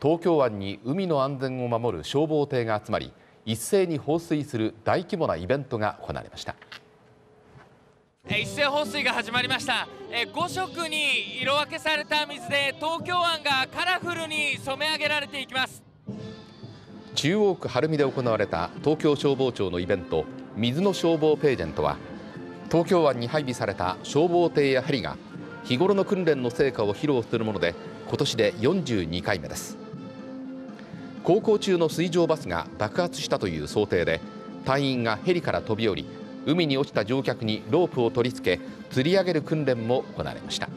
東京湾に海の安全を守る消防艇が集まり一斉に放水する大規模なイベントが行われました。一斉放水が始まりました。5色に色分けされた水で東京湾がカラフルに染め上げられていきます。中央区晴海で行われた東京消防庁のイベント水の消防ページェントは東京湾に配備された消防艇やヘリが日頃の訓練の成果を披露するもので今年で42回目です航行中の水上バスが爆発したという想定で隊員がヘリから飛び降り海に落ちた乗客にロープを取り付け吊り上げる訓練も行われました。